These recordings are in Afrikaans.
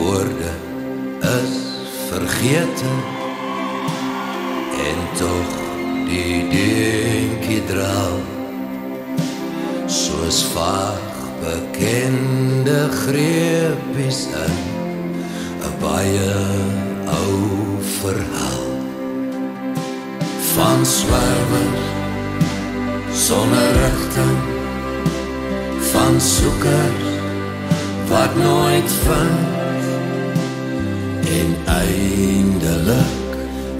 woorde is vergete en tog die dinkie draal soos vaag bekende greepies in 'n baie ou verhaal. Van swerwers sonder rigting van soekers wat nooit vind en eindelik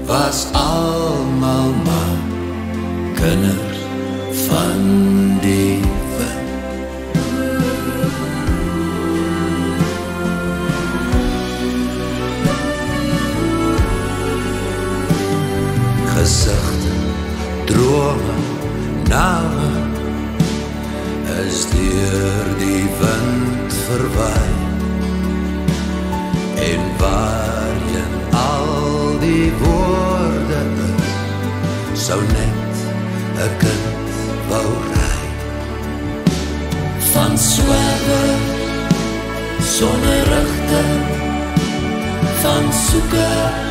was almal maar kinders van die wind gesigte drome name is deur die wind verwaai en waarheen al die woorde is sou net 'n kind wou ry van swerwe sonder rigting van soeker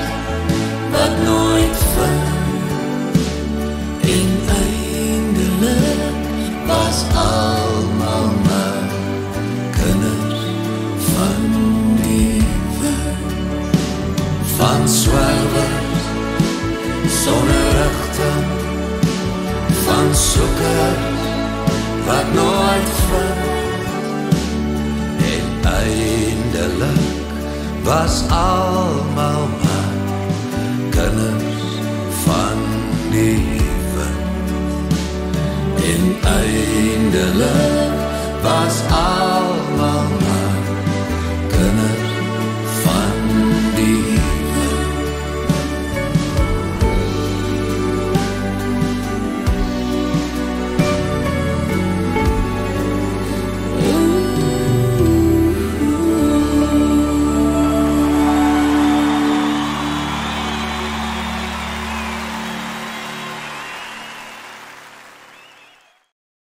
swerwers sonder rigting van soekers wat nooit vind en eindelik was almal maar kinders van die wind en eindelik